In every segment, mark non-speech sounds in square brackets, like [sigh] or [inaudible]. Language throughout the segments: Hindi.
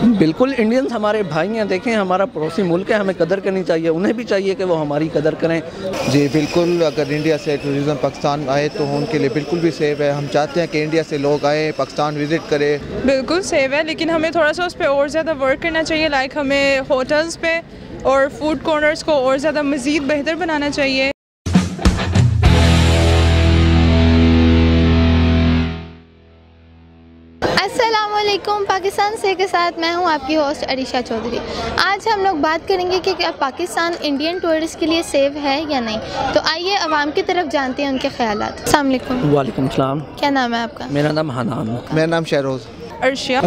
बिल्कुल इंडियंस हमारे भाई हैं देखें हमारा पड़ोसी मुल्क है हमें कदर करनी चाहिए उन्हें भी चाहिए कि वो हमारी कदर करें। जी बिल्कुल अगर इंडिया से टूरिज़म पाकिस्तान आए तो उनके लिए बिल्कुल भी सेफ़ है। हम चाहते हैं कि इंडिया से लोग आए पाकिस्तान विज़िट करें। बिल्कुल सेफ़ है लेकिन हमें थोड़ा सा उस पर और ज़्यादा वर्क करना चाहिए लाइक हमें होटल्स पे और फ़ूड कॉर्नर्स को और ज़्यादा मज़ीद बेहतर बनाना चाहिए। असलकुम पाकिस्तान से के साथ मैं हूँ आपकी होस्ट अरिशा चौधरी। आज हम लोग बात करेंगे कि क्या पाकिस्तान इंडियन टूरिस्ट के लिए सेफ़ है या नहीं। तो आइए आवाम की तरफ़ जानते हैं उनके ख्याल अल्लाम वालेकुम सलाम। क्या नाम है आपका? मेरा नाम हनान। मेरा नाम शहरोज़। अर्शिया?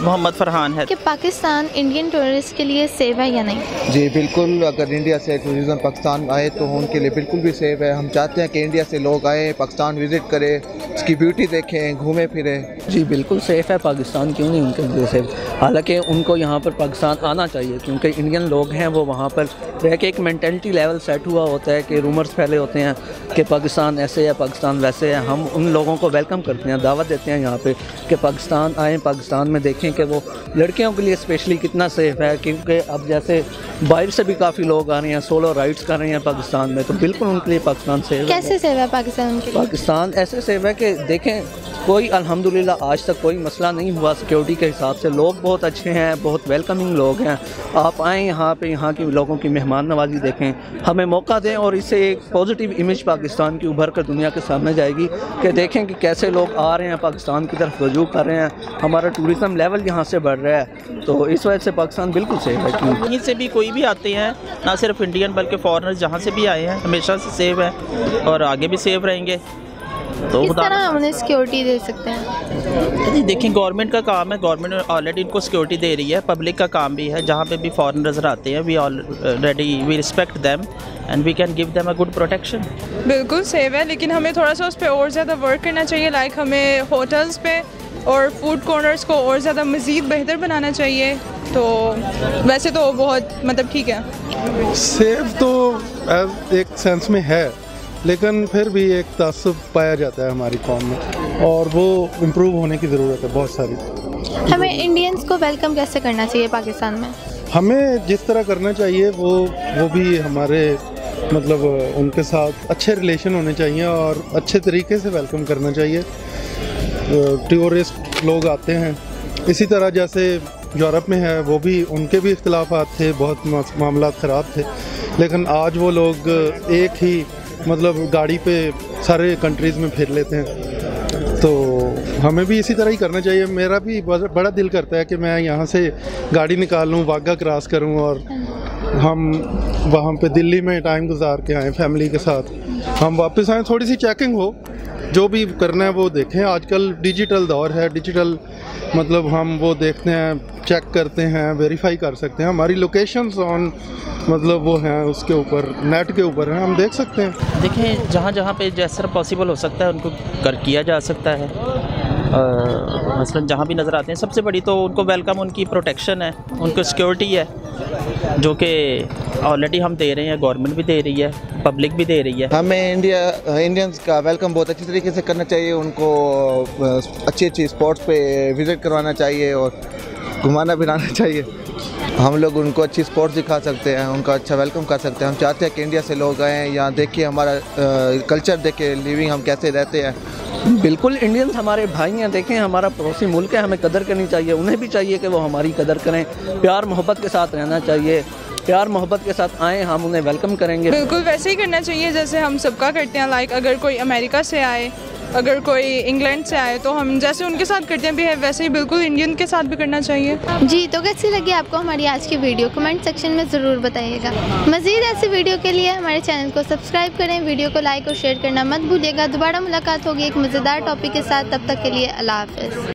मोहम्मद फरहान है। कि पाकिस्तान इंडियन टूरिस्ट के लिए सेफ़ है या नहीं? जी बिल्कुल। अगर इंडिया से टूरिज़म पाकिस्तान आए तो उनके लिए बिल्कुल भी सेफ़ है। हम चाहते हैं कि इंडिया से लोग आए पाकिस्तान विज़िट करें उसकी ब्यूटी देखें घूमें फिरें। जी बिल्कुल सेफ़ है पाकिस्तान। क्यों नहीं उनके लिए सेफ़ हालाँकि उनको यहाँ पर पाकिस्तान आना चाहिए क्योंकि इंडियन लोग हैं वो वहाँ पर रह के एक मैंटेलिटी लेवल सेट हुआ होता है कि रूमर्स फैले होते हैं कि पाकिस्तान ऐसे है पाकिस्तान वैसे है। हम उन लोगों को वेलकम करते हैं दावत देते हैं यहाँ पर कि पाकिस्तान आएँ पाकिस्तान में देखें कि वो लड़कियों के लिए स्पेशली कितना सेफ़ है क्योंकि अब जैसे बाहर से भी काफ़ी लोग आ रहे हैं सोलो राइड्स कर रहे हैं पाकिस्तान में तो बिल्कुल उनके लिए पाकिस्तान सेफ़ है। कैसे सेफ़ है पाकिस्तान पाकिस्तान ऐसे सेफ़ है कि देखें कोई, अल्हम्दुलिल्लाह, आज तक कोई मसला नहीं हुआ सिक्योरिटी के हिसाब से। लोग बहुत अच्छे हैं, बहुत वेलकमिंग लोग हैं। आप आएँ यहाँ पे, यहाँ के लोगों की मेहमान नवाजी देखें। हमें मौका दें और इससे एक पॉजिटिव इमेज पाकिस्तान की उभर कर दुनिया के सामने जाएगी कि देखें कि कैसे लोग आ रहे हैं, पाकिस्तान की तरफ़ रजू कर रहे हैं। हमारा टूरिज़म लेवल यहाँ से बढ़ रहा है। तो इस वजह से पाकिस्तान बिल्कुल सेफ़ है कहीं से भी कोई भी आते हैं, ना सिर्फ़ इंडियन बल्कि फॉरनर जहाँ से भी आए हैं, हमेशा से सेव है और आगे भी सेफ़ रहेंगे। तो किस तरह हम उन्हें सिक्योरिटी दे सकते हैं? जी देखिए गवर्नमेंट का काम है। गवर्नमेंट ऑलरेडी इनको सिक्योरिटी दे रही है। पब्लिक का काम भी है। जहाँ पे भी फॉरेनर्स आते हैं we already we respect them and we can give them a good protection बिल्कुल सेव है लेकिन हमें थोड़ा सा उस पर और ज़्यादा वर्क करना चाहिए। लाइक हमें होटल्स पे और फ़ूड कॉर्नर्स को और ज़्यादा मज़ीद बेहतर बनाना चाहिए। तो वैसे तो बहुत मतलब ठीक है। सेफ़ तो एक सेंस में है। लेकिन फिर भी एक तसब पाया जाता है हमारी कौम में और वो इम्प्रूव होने की ज़रूरत है बहुत सारी। हमें इंडियंस को वेलकम कैसे करना चाहिए पाकिस्तान में? हमें जिस तरह करना चाहिए वो वो भी हमारे मतलब उनके साथ अच्छे रिलेशन होने चाहिए और अच्छे तरीके से वेलकम करना चाहिए। टूरिस्ट लोग आते हैं। इसी तरह जैसे यूरोप में है वो भी उनके भी इख्तलाफात थे बहुत मामला ख़राब थे। लेकिन आज वो लोग एक ही मतलब गाड़ी पे सारे कंट्रीज़ में फिर लेते हैं। तो हमें भी इसी तरह ही करना चाहिए। मेरा भी बड़ा दिल करता है कि मैं यहाँ से गाड़ी निकाल लूँ वाघा क्रॉस करूँ और हम वहाँ पे दिल्ली में टाइम गुजार के आएँ फैमिली के साथ। हम वापस आएँ, थोड़ी सी चेकिंग हो जो भी करना है वो देखें। आजकल डिजिटल दौर है डिजिटल मतलब हम वो देखते हैं चेक करते हैं वेरीफाई कर सकते हैं। हमारी लोकेशंस ऑन मतलब वो हैं, उसके ऊपर नेट के ऊपर हैं, हम देख सकते हैं। देखिए, जहाँ जहाँ पे जैसा पॉसिबल हो सकता है, उनको कर किया जा सकता है। मसलन जहाँ भी नज़र आते हैं, सबसे बड़ी तो उनको वेलकम उनकी प्रोटेक्शन है, उनको सिक्योरिटी है। जो कि ऑलरेडी हम दे रहे हैं गवर्नमेंट भी दे रही है पब्लिक भी दे रही है। हमें इंडिया इंडियंस का वेलकम बहुत अच्छी तरीके से करना चाहिए उनको अ, अच्छी अच्छी स्पॉट्स पे विज़िट करवाना चाहिए और घुमाना फिराना [laughs] चाहिए। हम लोग उनको अच्छी स्पॉट्स दिखा सकते हैं उनका अच्छा वेलकम कर सकते हैं। हम चाहते हैं कि इंडिया से लोग आएँ यहाँ देखिए हमारा कल्चर देखे लिविंग हम कैसे रहते हैं। बिल्कुल इंडियंस हमारे भाई हैं, देखें, हमारा पड़ोसी मुल्क है, हमें कदर करनी चाहिए, उन्हें भी चाहिए कि वो हमारी कदर करें। प्यार, मोहब्बत के साथ रहना चाहिए। प्यार, मोहब्बत के साथ आए, हम उन्हें वेलकम करेंगे। बिल्कुल, वैसे ही करना चाहिए, जैसे हम सबका करते हैं लाइक अगर कोई अमेरिका से आए अगर कोई इंग्लैंड से आए तो हम जैसे उनके साथ करते हैं बिहेव, वैसे ही बिल्कुल इंडियन के साथ भी करना चाहिए। जी तो कैसी लगी आपको हमारी आज की वीडियो? कमेंट सेक्शन में ज़रूर बताइएगा। मज़ीद ऐसी वीडियो के लिए हमारे चैनल को सब्सक्राइब करें, वीडियो को लाइक और शेयर करना मत भूलिएगा। दोबारा मुलाकात होगी एक मज़ेदार टॉपिक के साथ, तब तक के लिए अल्लाह हाफिज़।